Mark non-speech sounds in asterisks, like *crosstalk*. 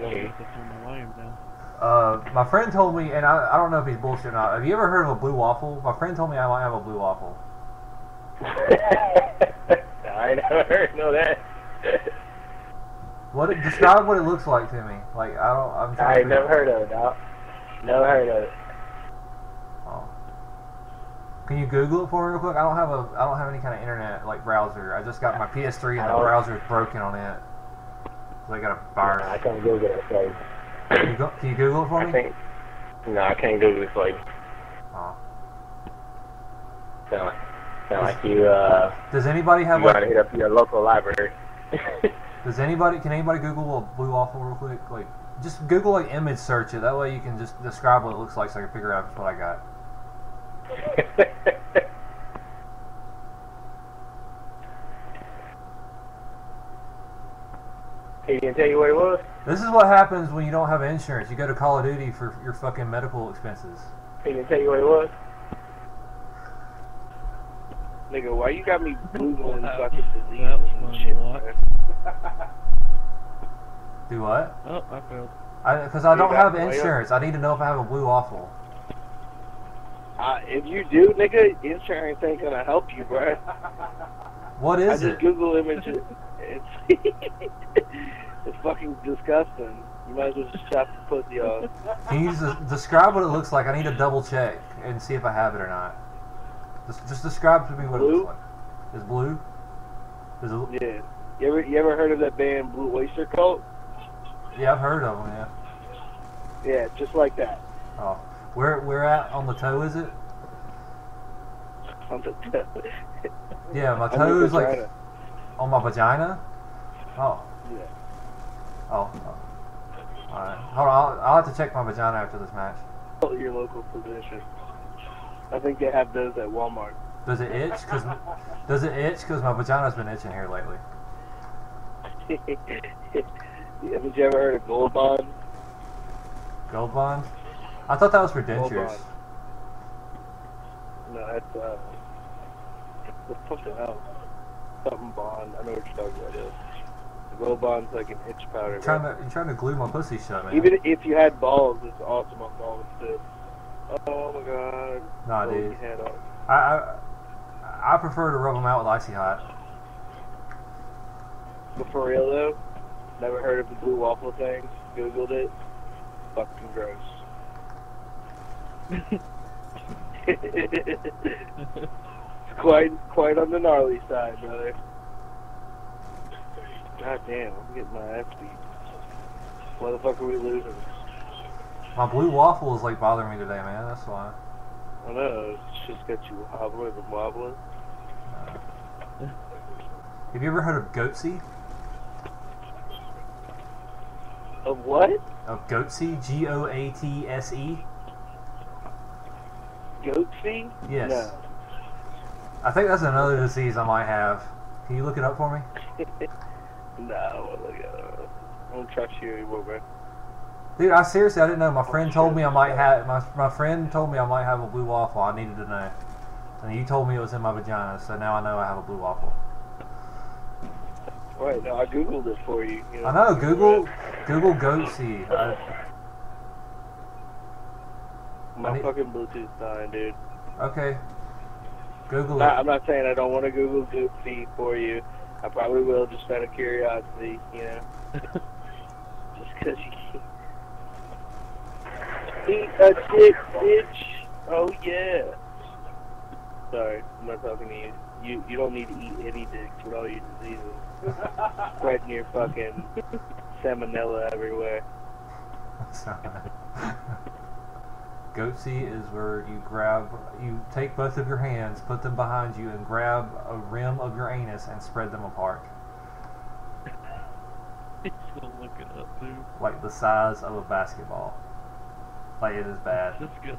got I'm you. gonna my. Uh, my friend told me, and I, I don't know if he's bullshit or not. Have you ever heard of a blue waffle? My friend told me I might have a blue waffle. *laughs* I never heard no that. What? It, describe what it looks like to me. Like I don't. I'm trying I to never figure- heard of it, No. Never heard of it. Oh. Can you Google it for me real quick? I don't have a. I don't have any kind of internet like browser. I just got my PS3 and the don't- browser is broken on it. I got a virus. I can't Google it, so. Can you, go, can you Google it for I me? can't. No, I can't Google it you. Oh. Sound like, sound like you, uh, Does anybody have you gotta like? hit up your local library. *laughs* Does anybody? Can anybody Google a blue waffle real quick? Like, just Google like image search it. That way you can just describe what it looks like, so I can figure out what I got. *laughs* he didn't tell you what it was? This is what happens when you don't have insurance. You go to Call of Duty for your fucking medical expenses. He didn't tell you what it was? Nigga, why you got me googling fucking was- diseases and shit? watch. Do what? Oh, I failed. Because I, don't have well, yeah. insurance. I need to know if I have a blue waffle. Uh, if you do, nigga, insurance ain't gonna help you, bro. *laughs* What I is just it? Google images. It's *laughs* it's fucking disgusting. You might as well just chop the pussy off. Can you just describe what it looks like? I need to double check and see if I have it or not. Just, just describe to me what it looks like. Is blue? Is it? Yeah. You ever you ever heard of that band Blue Oyster Cult? Yeah, I've heard of them. Yeah. Yeah, just like that. Oh, where where at on the toe is it? On the Yeah, my On toe is like vagina. on my vagina. Oh, Yeah. oh. oh. All right. Hold on. I'll, I'll have to check my vagina after this match. Your local physician. I think they have those at Walmart. Does it itch? Cause does it itch? Cause my vagina's been itching here lately. *laughs* Haven't you ever heard of Gold Bond? Gold bond? I thought that was for dentures. No, that's uh, that's something else. Something Bond. I know what you're talking about. Is. Gold Bond's like an itch powder. You're trying bro. to you're trying to glue my pussy shut, man. Even if you had balls, it's awesome on balls too. Oh my god. Nah, dude. you I, I I prefer to rub them out with icy hot. But for real though, never heard of the blue waffle thing. Googled it. Fucking gross. *laughs* *laughs* it's quite quite on the gnarly side, brother. God damn, I'm getting my ass beat. Why the fuck are we losing? My blue waffle is like bothering me today, man. That's why. I know, it's just got you hobbling and wobbling. Uh, have you ever heard of goatse? Of what? Of goatse? G O A T S E. Goat feet? Yes. No. I think that's another disease I might have. Can you look it up for me? *laughs* no, I won't look it. I don't trust you anymore, man. Dude, I seriously I didn't know. My oh, friend told me I might have my my friend told me I might have a blue waffle. I needed to know, and you told me it was in my vagina, so now I know I have a blue waffle. Right, no, I googled it for you. you I know. Google Google goatse. I, My I need- fucking Bluetooth dying, dude. okay. Google Not, it. I'm not saying I don't want to Google goat feet for you. I probably will, just out of curiosity, you know. *laughs* just because you can't. Eat a dick, bitch. Oh, yeah. Sorry, I'm not talking to you. You you don't need to eat any dicks with all your diseases. *laughs* Spreading your fucking salmonella everywhere. *laughs* Goatse is where you grab, you take both of your hands, put them behind you, and grab a rim of your anus and spread them apart, He's gonna look it up, like the size of a basketball. Like it is bad. Disgusting.